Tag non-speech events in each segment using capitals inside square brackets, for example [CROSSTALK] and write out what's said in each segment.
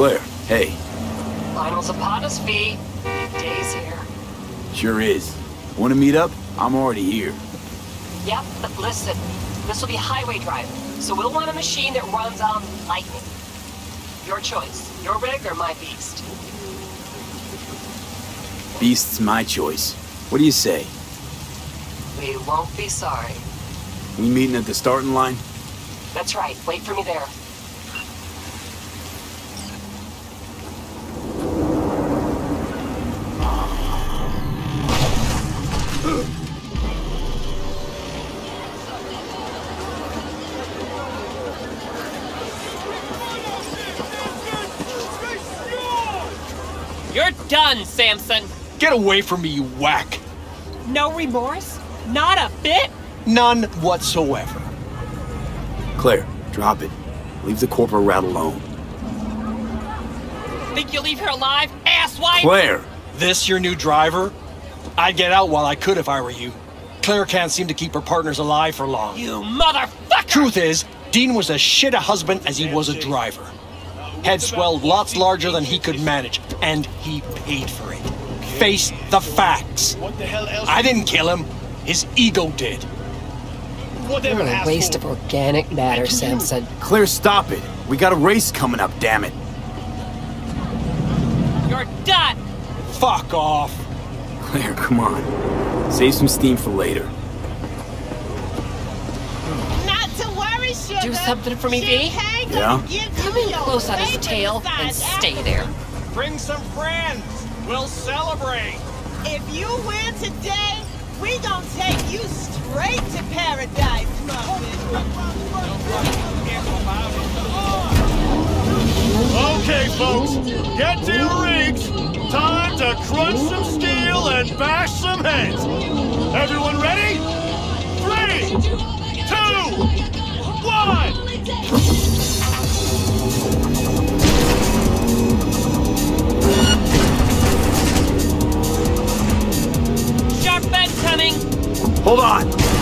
Claire, hey. Finals upon us, V. Day's here. Sure is. Want to meet up? I'm already here. Yep, but listen. This will be highway drive, so we'll want a machine that runs on lightning. Your choice. Your rig or my beast? Beast's my choice. What do you say? We won't be sorry. We meeting at the starting line? That's right. Wait for me there. You're done, Sampson. Get away from me, you whack. No remorse? Not a bit? None whatsoever. Claire, drop it. Leave the corpo rat alone. Think you'll leave her alive, asswipe? Claire! This your new driver? I'd get out while I could if I were you. Claire can't seem to keep her partners alive for long. You motherfucker! Truth is, Dean was as shit a husband as he was a driver. Head swelled lots larger than he could manage, and he paid for it. Face the facts. I didn't kill him. His ego did. What a waste of organic matter, Sampson. Claire, stop it. We got a race coming up, damn it. You're done! Fuck off. Claire, come on. Save some steam for later. Not to worry, sugar. Do something for me, V? Yeah? Come in close on his tail and stay there. Bring some friends. We'll celebrate. If you win today, we gonna take you straight to paradise, Okay, folks, get to your rigs. Time to crunch some steel and bash some heads. Everyone ready? Three, two, one. Sharp coming! Hold on!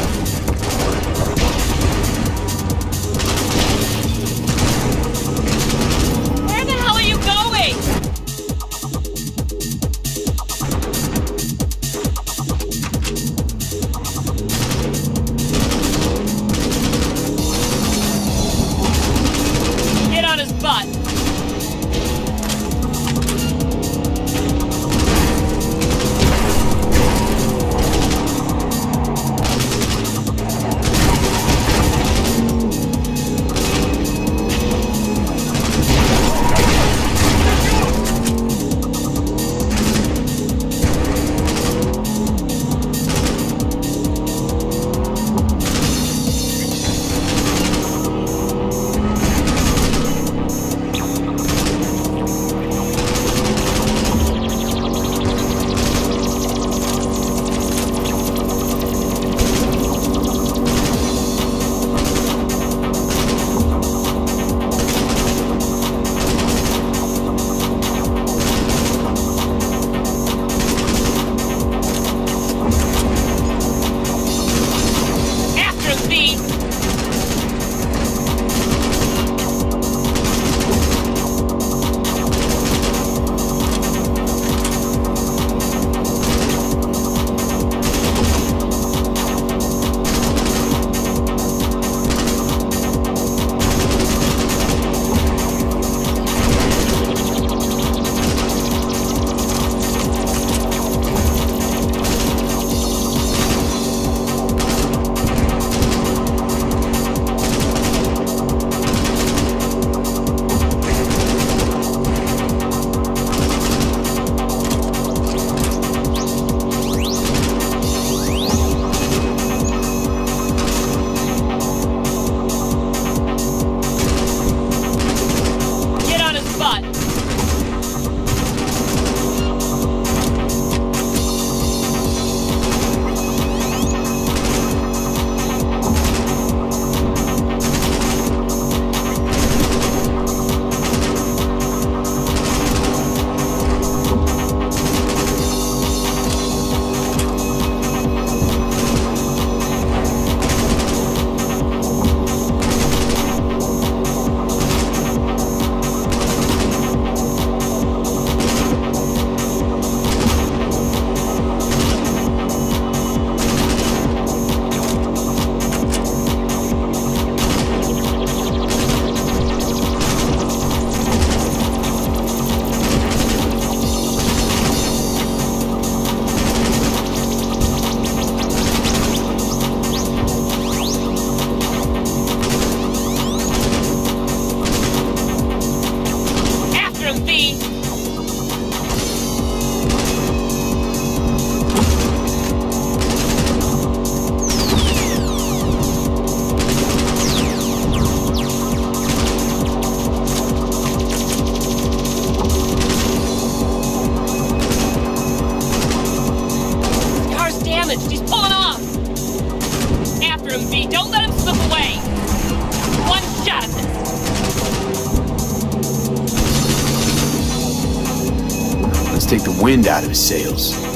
Wind out of his sails.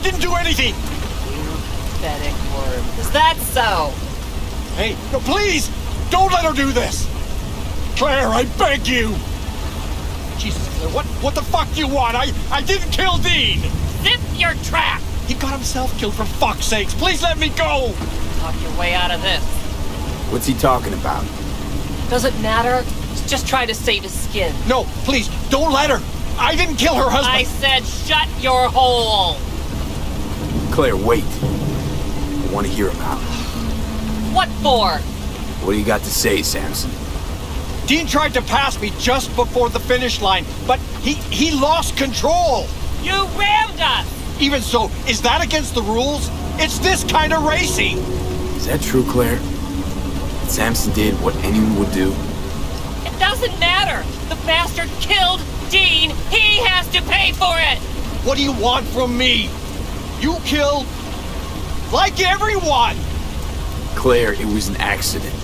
Didn't do anything! Pathetic worm. Is that so? Hey, no, please! Don't let her do this! Claire, I beg you! Jesus, Claire, what, what the fuck do you want? I, I didn't kill Dean! Zip your trap! He got himself killed for fuck's sakes! Please let me go! Talk your way out of this. What's he talking about? Doesn't matter. He's just trying to save his skin. No, please, don't let her! I didn't kill her husband! I said shut your hole! Claire, wait. I want to hear him out. What for? What do you got to say, Sampson? Dean tried to pass me just before the finish line, but he, he lost control! You rammed us! Even so, is that against the rules? It's this kind of racing! Is that true, Claire? Sampson did what anyone would do? It doesn't matter! The bastard killed Dean! He has to pay for it! What do you want from me? You killed like everyone! Claire, it was an accident.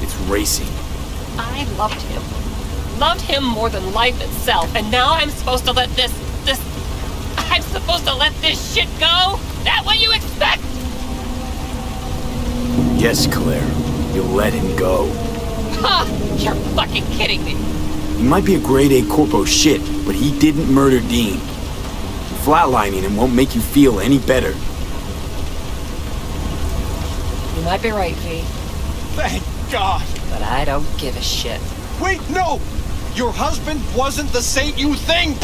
It's racing. I loved him. Loved him more than life itself, and now I'm supposed to let this, this... I'm supposed to let this shit go? That what you expect? Yes, Claire. You'll let him go. Huh! You're fucking kidding me! He might be a grade A corpo shit, but he didn't murder Dean. Flatlining him won't make you feel any better. You might be right, V, Thank God! but I don't give a shit. Wait, no! Your husband wasn't the saint you think!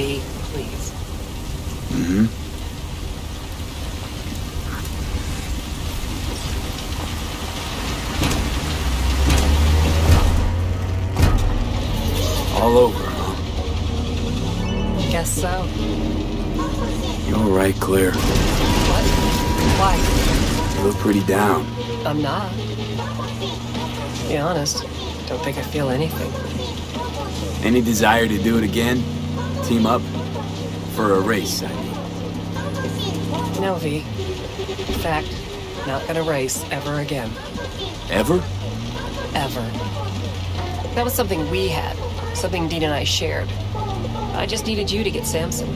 Get out of here, V, please. Mm-hmm. All over, huh? Guess so. You all right, Claire? What? Why? You look pretty down. I'm not. To be honest, don't think I feel anything. Any desire to do it again? Team up? For a race, I mean. No, V. In fact, not gonna race ever again. Ever? Ever. That was something we had. Something Dean and I shared. I just needed you to get Sampson.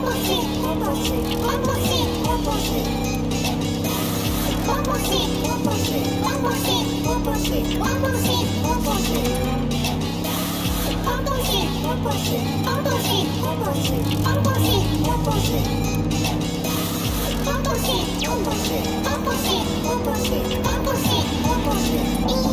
Vamos sim, vamos sim, vamos sim, vamos sim. Vamos sim, vamos sim, vamos sim, vamos sim, vamos sim, vamos sim. Vamos sim, vamos sim, vamos sim, vamos sim, vamos sim, vamos sim. Vamos sim, vamos sim, vamos sim, vamos sim, vamos sim, vamos sim.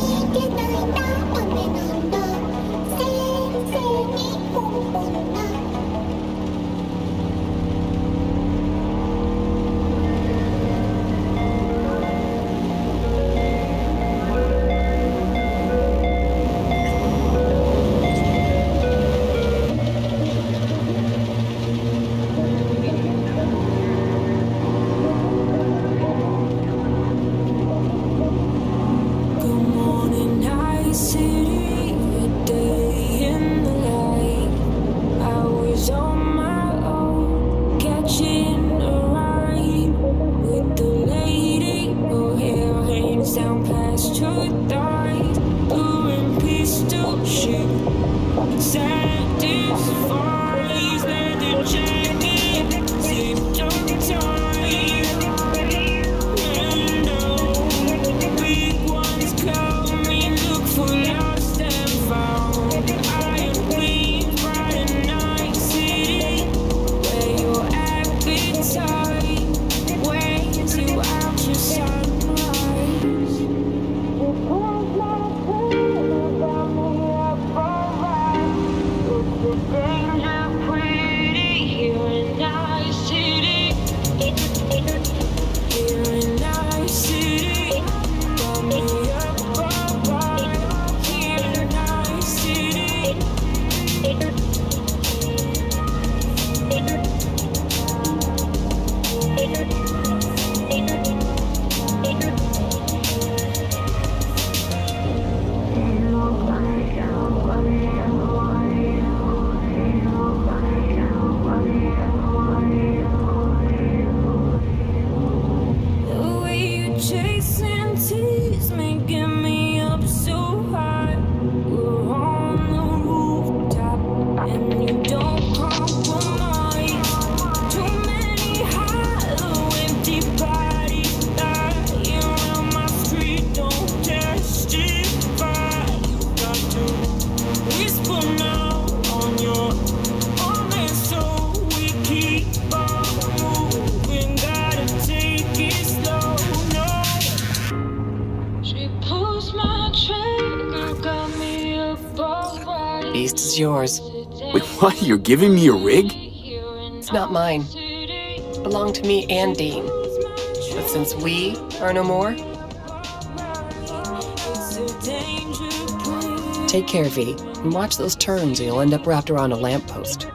Is yours. Wait, [LAUGHS] what? You're giving me a rig? It's not mine. It belonged to me and Dean. But since we are no more, take care, V, and watch those turns or you'll end up wrapped around a lamppost.